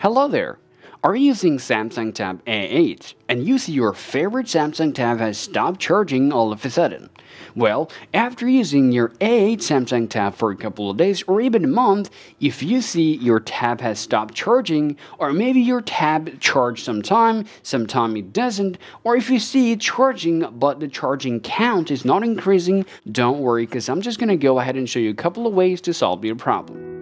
Hello there! Are you using Samsung Tab A8 and you see your favorite Samsung Tab has stopped charging all of a sudden? Well, after using your A8 Samsung Tab for a couple of days or even a month, if you see your tab has stopped charging, or maybe your tab charged sometime, sometime it doesn't, or if you see it charging but the charging count is not increasing, don't worry because I'm just gonna go ahead and show you a couple of ways to solve your problem.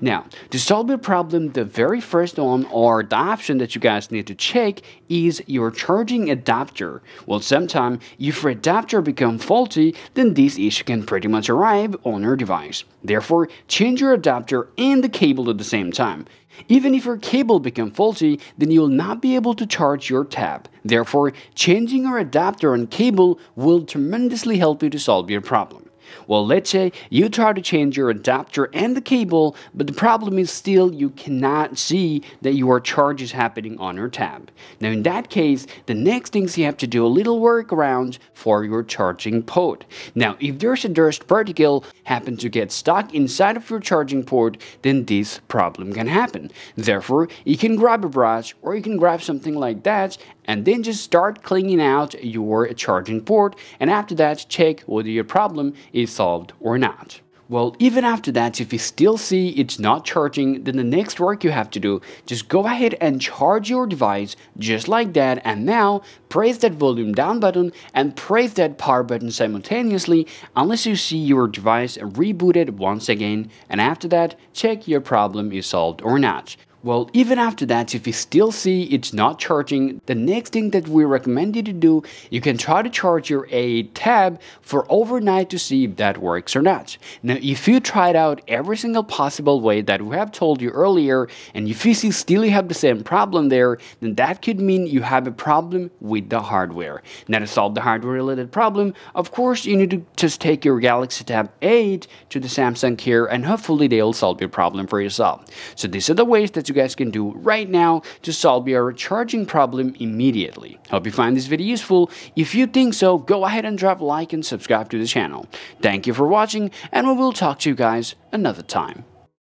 Now, to solve your problem, the very first one or the option that you guys need to check is your charging adapter. Well, sometimes if your adapter become faulty, then this issue can pretty much arrive on your device. Therefore, change your adapter and the cable at the same time. Even if your cable become faulty, then you will not be able to charge your tab. Therefore, changing your adapter and cable will tremendously help you to solve your problem. Well, let's say you try to change your adapter and the cable, but the problem is still you cannot see that your charge is happening on your tab. Now, in that case, the next things you have to do a little workaround for your charging port. Now, if there's a dust particle happen to get stuck inside of your charging port, then this problem can happen. Therefore, you can grab a brush or you can grab something like that and then just start cleaning out your charging port and after that check whether your problem is solved or not. Well, even after that, if you still see it's not charging, then the next work you have to do, just go ahead and charge your device just like that and now press that volume down button and press that power button simultaneously unless you see your device rebooted once again and after that, check your problem is solved or not. Well, even after that, if you still see it's not charging, the next thing that we recommend you to do, you can try to charge your A8 tab for overnight to see if that works or not. Now, if you tried out every single possible way that we have told you earlier, and if you see still you have the same problem there, then that could mean you have a problem with the hardware. Now, to solve the hardware related problem, of course, you need to just take your Galaxy Tab 8 to the Samsung Care and hopefully they'll solve your problem for yourself. So these are the ways you guys can do right now to solve your charging problem immediately. Hope you find this video useful. If you think so, go ahead and drop a like and subscribe to the channel. Thank you for watching, and we will talk to you guys another time.